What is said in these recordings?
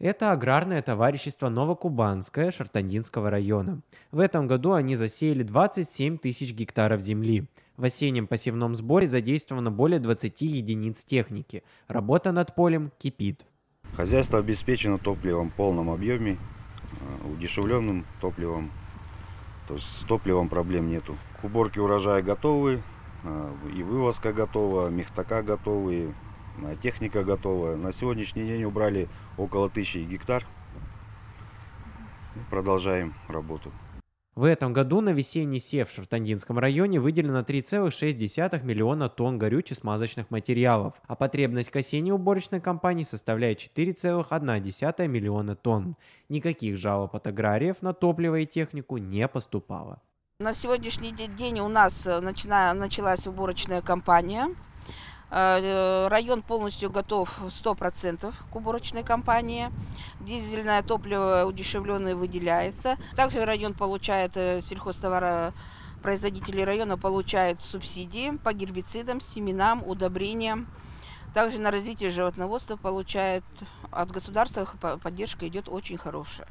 Это аграрное товарищество Новокубанское Шартандинского района. В этом году они засеяли 27 тысяч гектаров земли. В осеннем посевном сборе задействовано более 20 единиц техники. Работа над полем кипит. Хозяйство обеспечено топливом в полном объеме, э, удешевленным топливом. То есть с топливом проблем нету. К уборке урожая готовы, э, и вывозка готова, мехтака готовы, техника готова. На сегодняшний день убрали около тысячи гектар. Продолжаем работу. В этом году на весенний сев в Шартандинском районе выделено 3,6 миллиона тонн горюче-смазочных материалов, а потребность к осенней уборочной кампании составляет 4,1 миллиона тонн. Никаких жалоб от аграриев на топливо и технику не поступало. На сегодняшний день у нас э, начина, началась уборочная кампания. Э, район полностью готов 100% к уборочной кампании. Дизельное топливо удешевленное выделяется. Также район получает, э, сельхозтоваропроизводители района получают субсидии по гербицидам, семенам, удобрениям. Также на развитие животноводства получают от государства поддержка идет очень хорошая.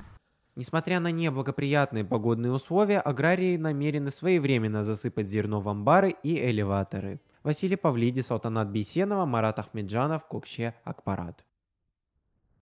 Несмотря на неблагоприятные погодные условия, аграрии намерены своевременно засыпать зерно в амбары и элеваторы. Василий Павлидис, Алтанат Бейсенова, Марат Ахмеджанов, Кокше, Акпарат.